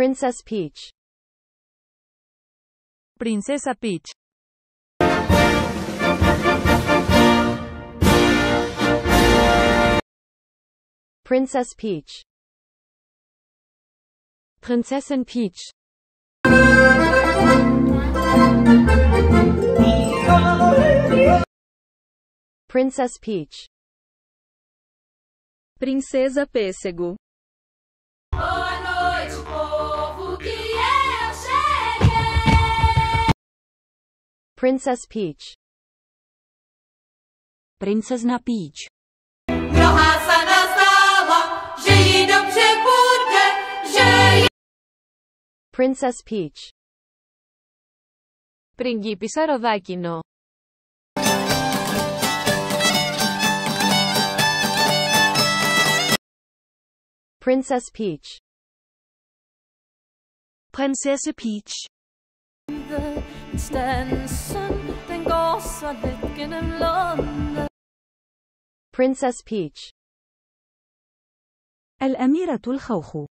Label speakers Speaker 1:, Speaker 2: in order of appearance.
Speaker 1: Princess Peach.
Speaker 2: Princesa Peach.
Speaker 1: Princess Peach.
Speaker 3: Prinzessin Peach.
Speaker 1: Princess Peach.
Speaker 3: Princesa Pêssego.
Speaker 1: Princess Peach.
Speaker 3: Princezna Peach.
Speaker 4: Trochę nastała, że idą przebudę, że
Speaker 1: Princess Peach.
Speaker 3: Πριγκίπισσα Ροδάκινο.
Speaker 1: Princess Peach.
Speaker 3: Prinsesse Peach.
Speaker 4: Stansen, den går så let gennem London.
Speaker 1: Princess Peach.
Speaker 5: الأميرة الخوخ